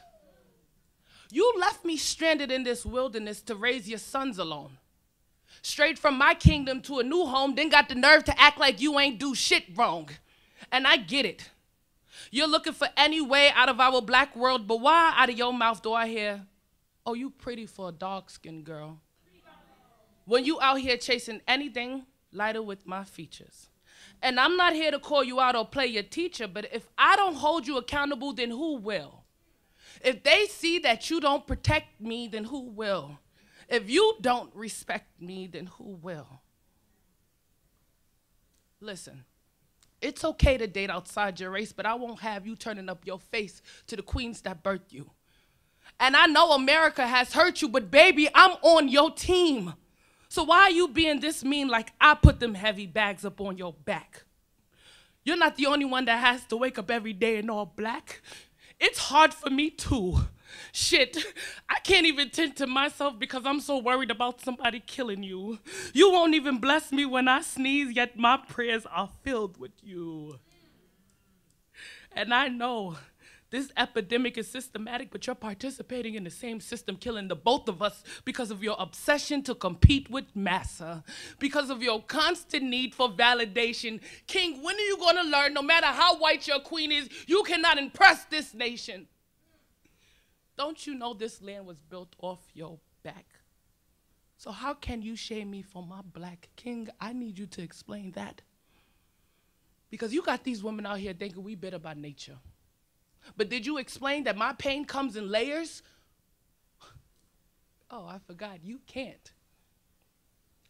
You left me stranded in this wilderness to raise your sons alone. Straight from my kingdom to a new home, then got the nerve to act like you ain't do shit wrong. And I get it. You're looking for any way out of our black world, but why out of your mouth do I hear, oh, you pretty for a dark skinned girl? When you out here chasing anything lighter with my features. And I'm not here to call you out or play your teacher, but if I don't hold you accountable, then who will? If they see that you don't protect me, then who will? If you don't respect me, then who will? Listen, it's okay to date outside your race, but I won't have you turning up your face to the queens that birthed you. And I know America has hurt you, but baby, I'm on your team. So why are you being this mean like I put them heavy bags up on your back? You're not the only one that has to wake up every day in all black. It's hard for me too. Shit, I can't even tend to myself because I'm so worried about somebody killing you. You won't even bless me when I sneeze, yet my prayers are filled with you. And I know this epidemic is systematic, but you're participating in the same system, killing the both of us because of your obsession to compete with massa, because of your constant need for validation. King, when are you going to learn, no matter how white your queen is, you cannot impress this nation? Don't you know this land was built off your back? So, how can you shame me for my black king? I need you to explain that. Because you got these women out here thinking we better by nature. But did you explain that my pain comes in layers? Oh, I forgot. You can't.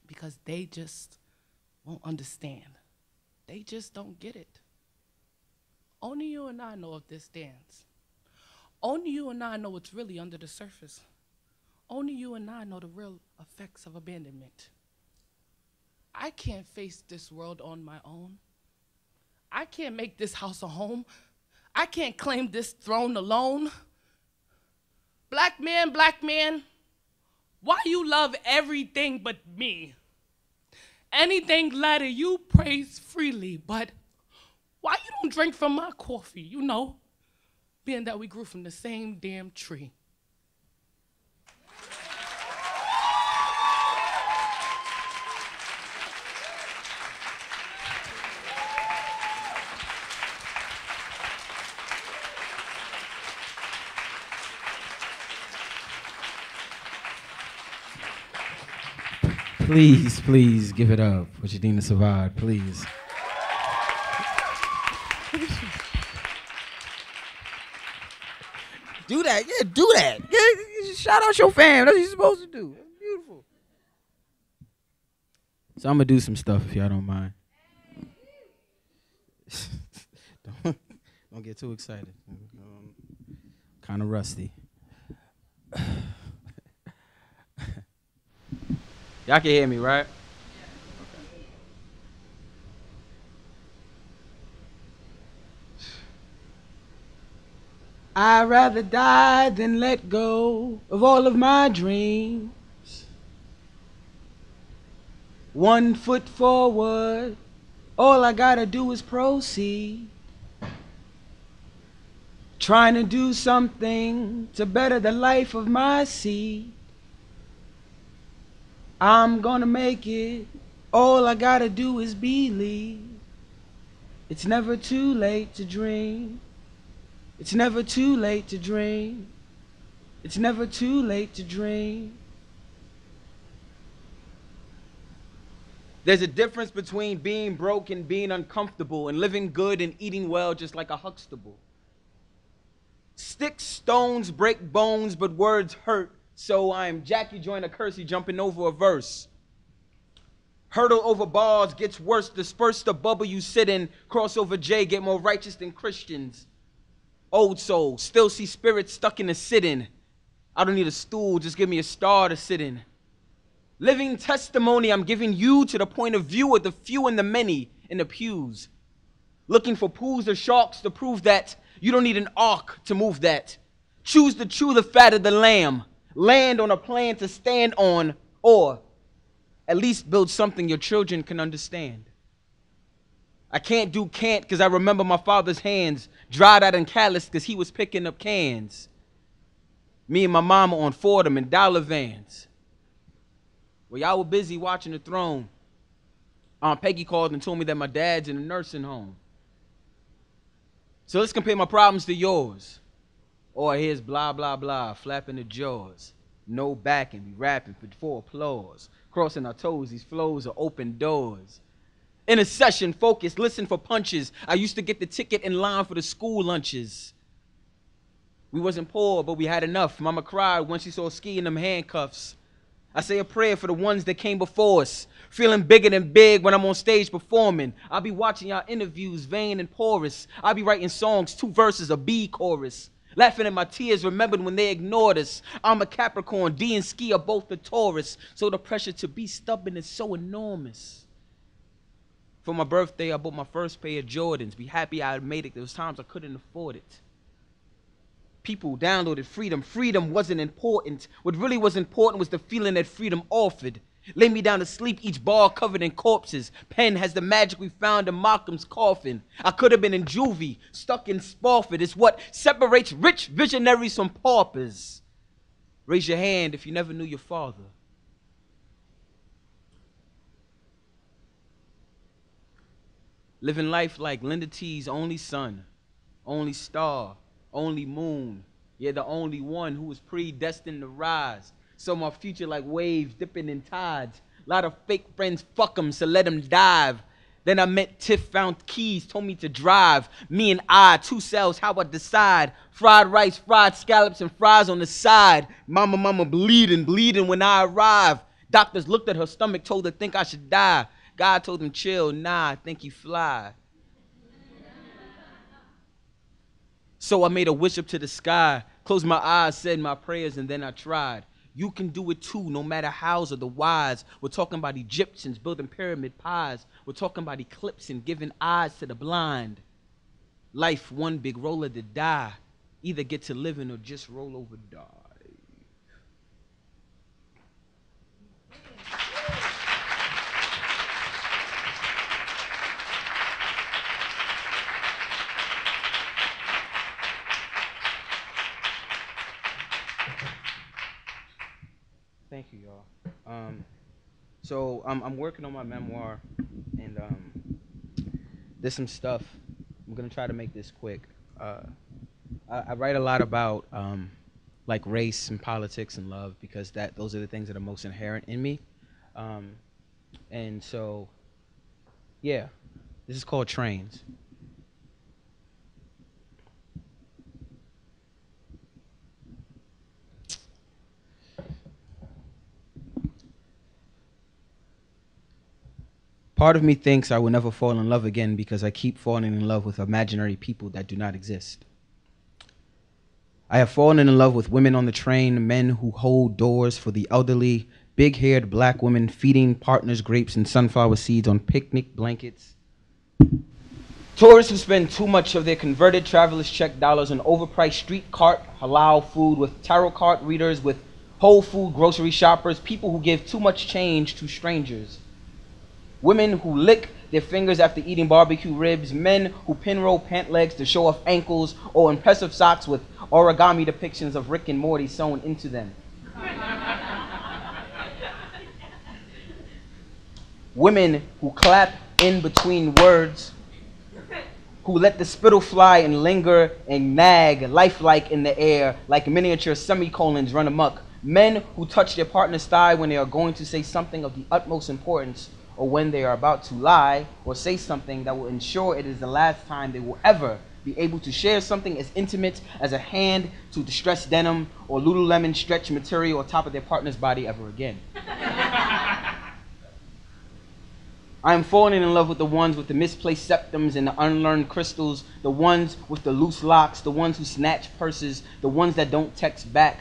Because they just won't understand. They just don't get it. Only you and I know of this dance. Only you and I know what's really under the surface. Only you and I know the real effects of abandonment. I can't face this world on my own. I can't make this house a home. I can't claim this throne alone. Black man, black man, why you love everything but me? Anything latter you praise freely, but why you don't drink from my coffee, you know? Being that we grew from the same damn tree. Please, please give it up for Shadenia Sivad, please. Do that. Yeah, do that. Yeah, shout out your fam. That's what you're supposed to do. That's beautiful. So I'm gonna do some stuff if y'all don't mind. don't, don't get too excited. Um, kind of rusty. Y'all can hear me, right? I'd rather die than let go of all of my dreams. One foot forward, all I gotta do is proceed. Trying to do something to better the life of my seed. I'm gonna make it. All I gotta do is believe. It's never too late to dream. It's never too late to dream. It's never too late to dream. There's a difference between being broke and being uncomfortable and living good and eating well just like a Huxtable. Sticks, stones break bones, but words hurt. So I'm Jackie Joyner Kersee jumping over a verse. Hurdle over bars gets worse. Disperse the bubble you sit in. Crossover J get more righteous than Christians. Old soul, still see spirits stuck in a sit in. I don't need a stool, just give me a star to sit in. Living testimony I'm giving you to the point of view of the few and the many in the pews. Looking for pools or sharks to prove that you don't need an ark to move that. Choose to chew the fat of the lamb. Land on a plan to stand on, or at least build something your children can understand. I can't do can't because I remember my father's hands dried out and calloused because he was picking up cans. Me and my mama on Fordham and dollar vans. Well, y'all were busy watching the throne. Aunt Peggy called and told me that my dad's in a nursing home. So let's compare my problems to yours. Oh, or here's blah, blah, blah, flapping the jaws. No backing, we rapping for applause. Crossing our toes, these flows are open doors. In a session, focus, listen for punches. I used to get the ticket in line for the school lunches. We wasn't poor, but we had enough. Mama cried when she saw ski in them handcuffs. I say a prayer for the ones that came before us. Feeling bigger than big when I'm on stage performing. I'll be watching y'all interviews, vain and porous. I'll be writing songs, two verses, a B chorus. Laughing at my tears, remembered when they ignored us. I'm a Capricorn, D and Ski are both the Taurus. So the pressure to be stubborn is so enormous. For my birthday, I bought my first pair of Jordans. Be happy I made it. There was times I couldn't afford it. People downloaded freedom. Freedom wasn't important. What really was important was the feeling that freedom offered. Lay me down to sleep, each bar covered in corpses. Pen has the magic we found in Malcolm's coffin. I could have been in juvie, stuck in Spofford. It's what separates rich visionaries from paupers. Raise your hand if you never knew your father. Living life like Linda T's only son, only star, only moon. Yeah, the only one who was predestined to rise. Saw my future like waves dipping in tides. A Lot of fake friends, fuck 'em, so let 'em dive. Then I met Tiff, found keys, told me to drive. Me and I, two cells, how I decide. Fried rice, fried scallops, and fries on the side. Mama, mama bleeding, bleeding when I arrive. Doctors looked at her stomach, told her think I should die. God told them chill, nah, I think you fly. So I made a wish up to the sky, closed my eyes, said my prayers, and then I tried. You can do it too, no matter hows or the wise. We're talking about Egyptians building pyramid pies. We're talking about eclipsing, giving eyes to the blind. Life, one big roller to die. Either get to living or just roll over die. Thank you, y'all. Um, so I'm, I'm working on my memoir, and um, there's some stuff. I'm gonna try to make this quick. Uh, I, I write a lot about um, like race and politics and love because that those are the things that are most inherent in me. Um, and so, yeah, this is called Trains. Part of me thinks I will never fall in love again because I keep falling in love with imaginary people that do not exist. I have fallen in love with women on the train, men who hold doors for the elderly, big haired black women feeding partners grapes and sunflower seeds on picnic blankets. Tourists who spend too much of their converted traveler's check dollars on overpriced street cart halal food with tarot card readers, with whole food grocery shoppers, people who give too much change to strangers. Women who lick their fingers after eating barbecue ribs, men who pinroll pant legs to show off ankles, or impressive socks with origami depictions of Rick and Morty sewn into them. Women who clap in between words, who let the spittle fly and linger and nag, lifelike in the air, like miniature semicolons run amok. Men who touch their partner's thigh when they are going to say something of the utmost importance, or when they are about to lie or say something that will ensure it is the last time they will ever be able to share something as intimate as a hand to distressed denim or Lululemon stretch material on top of their partner's body ever again. I am falling in love with the ones with the misplaced septums and the unlearned crystals, the ones with the loose locks, the ones who snatch purses, the ones that don't text back,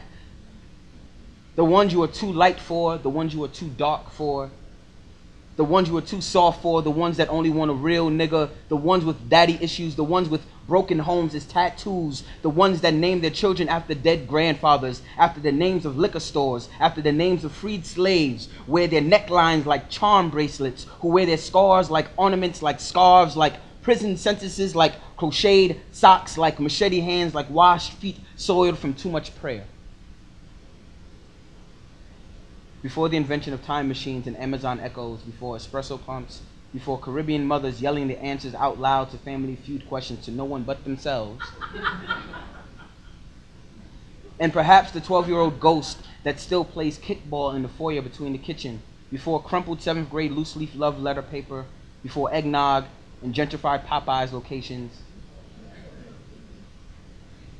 the ones you are too light for, the ones you are too dark for, the ones you are too soft for, the ones that only want a real nigga, the ones with daddy issues, the ones with broken homes as tattoos, the ones that name their children after dead grandfathers, after the names of liquor stores, after the names of freed slaves, wear their necklines like charm bracelets, who wear their scars like ornaments, like scarves, like prison sentences, like crocheted socks, like machete hands, like washed feet soiled from too much prayer. Before the invention of time machines and Amazon echoes, before espresso pumps, before Caribbean mothers yelling the answers out loud to family feud questions to no one but themselves. and perhaps the 12 year old ghost that still plays kickball in the foyer between the kitchen, before crumpled seventh grade loose leaf love letter paper, before eggnog and gentrified Popeyes locations,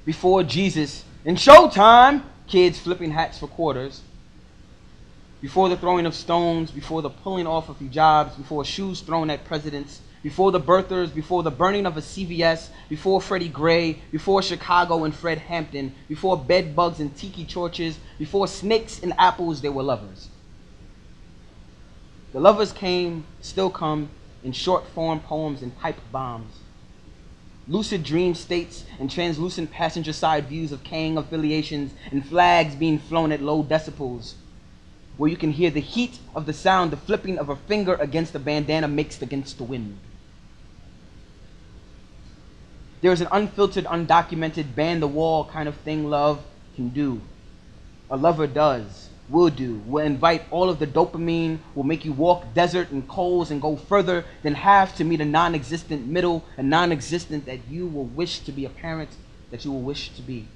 before Jesus and Showtime, kids flipping hats for quarters, before the throwing of stones, before the pulling off of hijabs, before shoes thrown at presidents, before the birthers, before the burning of a CVS, before Freddie Gray, before Chicago and Fred Hampton, before bed bugs and tiki torches, before snakes and apples, they were lovers. The lovers came, still come, in short form poems and pipe bombs. Lucid dream states and translucent passenger side views of Kang affiliations and flags being flown at low decibels, where you can hear the heat of the sound, the flipping of a finger against a bandana mixed against the wind. There is an unfiltered, undocumented, ban the wall kind of thing love can do. A lover does, will do, will invite all of the dopamine, will make you walk desert and coals and go further than half to meet a non existent middle, a non existent that you will wish to be a parent that you will wish to be.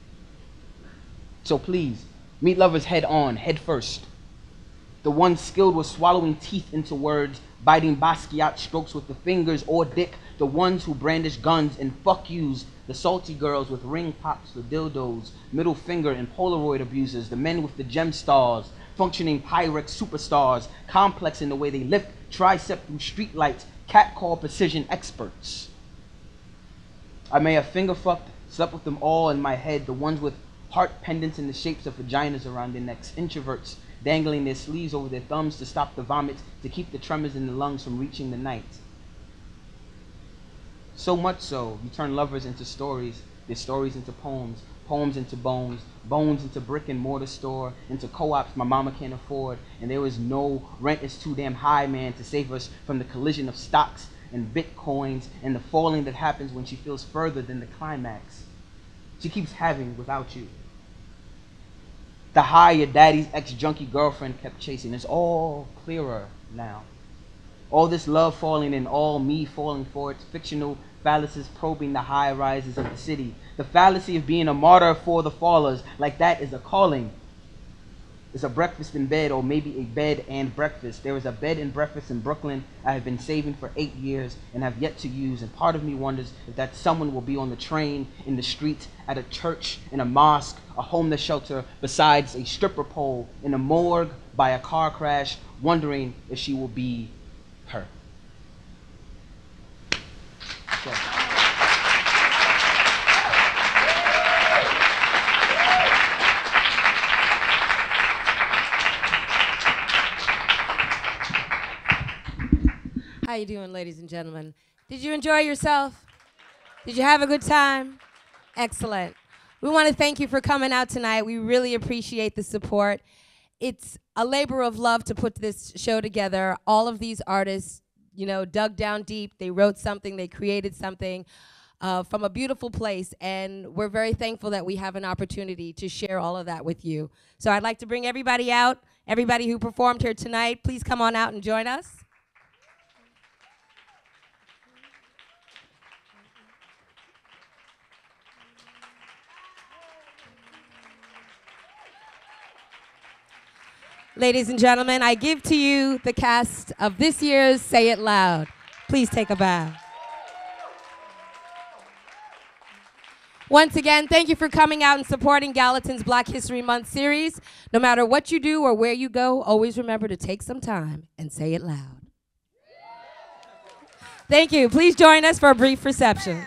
So please, meet lovers head on, head first. The ones skilled with swallowing teeth into words, biting Basquiat strokes with the fingers or dick, the ones who brandish guns and fuck yous, the salty girls with ring pops, the dildos, middle finger and Polaroid abusers, the men with the gem stars, functioning Pyrex superstars, complex in the way they lift tricep through streetlights, catcall precision experts. I may have finger fucked, slept with them all in my head, the ones with heart pendants in the shapes of vaginas around their necks, introverts dangling their sleeves over their thumbs to stop the vomit, to keep the tremors in the lungs from reaching the night. So much so, you turn lovers into stories, their stories into poems, poems into bones, bones into brick and mortar store, into co-ops my mama can't afford, and there is no rent is too damn high, man, to save us from the collision of stocks and bitcoins and the falling that happens when she feels further than the climax. She keeps having without you. The high your daddy's ex-junkie girlfriend kept chasing It's all clearer now. All this love falling and all me falling for its fictional fallacies probing the high rises of the city. The fallacy of being a martyr for the fallers, like that is a calling. It's a breakfast in bed, or maybe a bed and breakfast. There is a bed and breakfast in Brooklyn I have been saving for eight years and have yet to use. And part of me wonders if that someone will be on the train, in the street, at a church, in a mosque, a homeless shelter, besides a stripper pole, in a morgue, by a car crash, wondering if she will be her. How you doing, ladies and gentlemen? Did you enjoy yourself? Did you have a good time? Excellent. We want to thank you for coming out tonight. We really appreciate the support. It's a labor of love to put this show together. All of these artists, you know, dug down deep. They wrote something, they created something uh, from a beautiful place, and we're very thankful that we have an opportunity to share all of that with you. So I'd like to bring everybody out, everybody who performed here tonight, please come on out and join us. Ladies and gentlemen, I give to you the cast of this year's Say It Loud. Please take a bow. Once again, thank you for coming out and supporting Gallatin's Black History Month series. No matter what you do or where you go, always remember to take some time and say it loud. Thank you. Please join us for a brief reception.